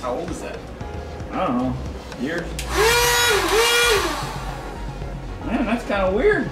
How old is that? I don't know. Years? Man, that's kind of weird.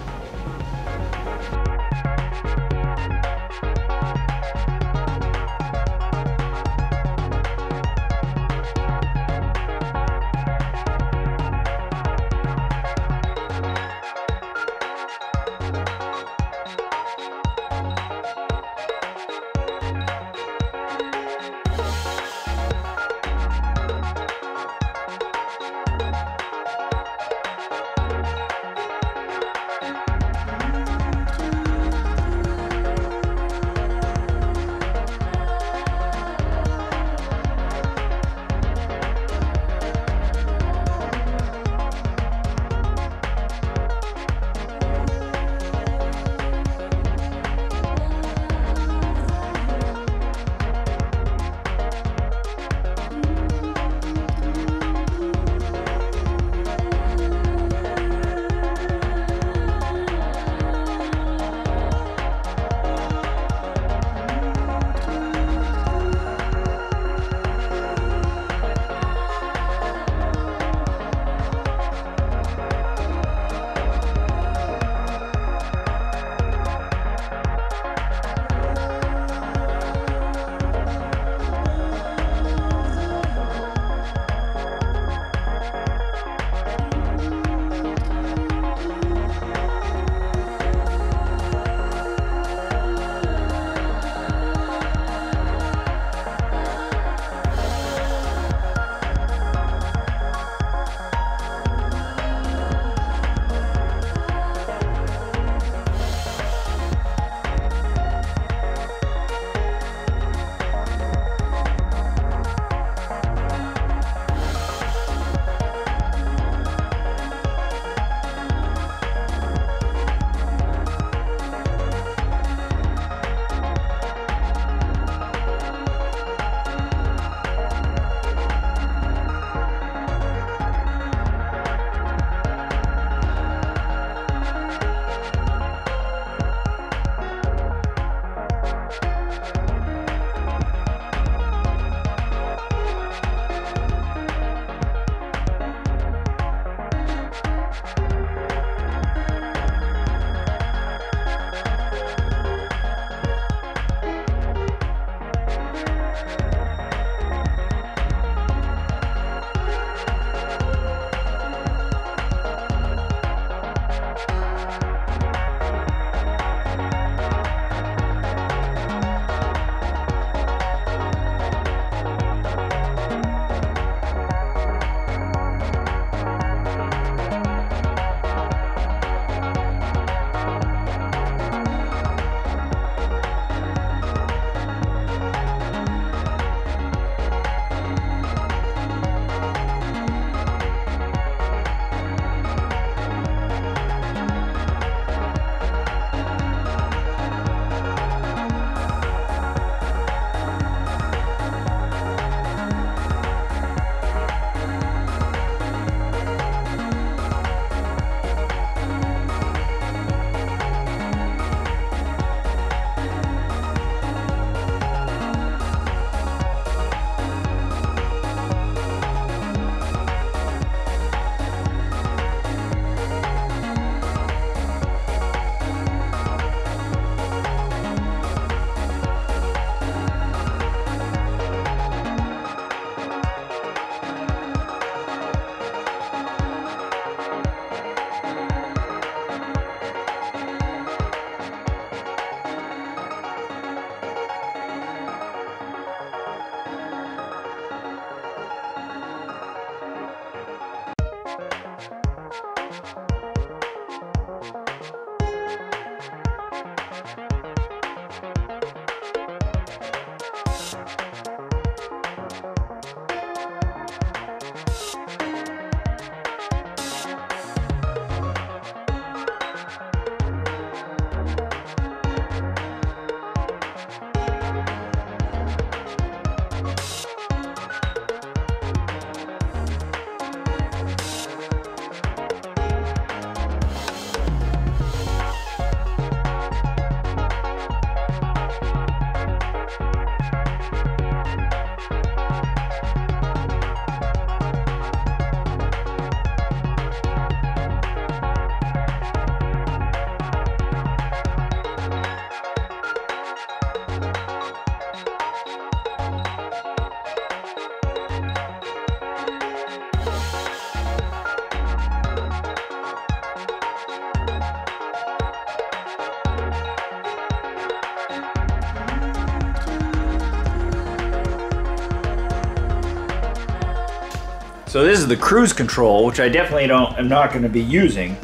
So this is the cruise control, which I definitely don't am not going to be using.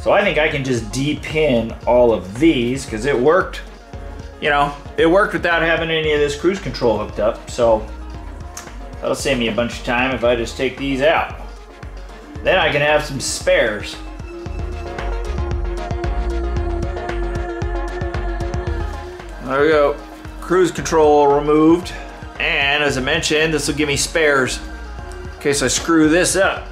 So I think I can just depin all of these because it worked. You know, it worked without having any of this cruise control hooked up. So that'll save me a bunch of time if I just take these out. Then I can have some spares. There we go. Cruise control removed. And as I mentioned, this will give me spares in case I screw this up.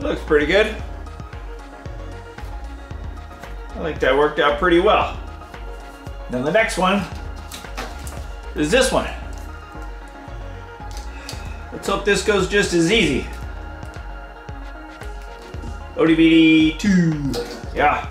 Looks pretty good. I think that worked out pretty well. Then the next one is this one. Let's hope this goes just as easy. ODBD 2. Yeah.